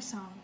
song.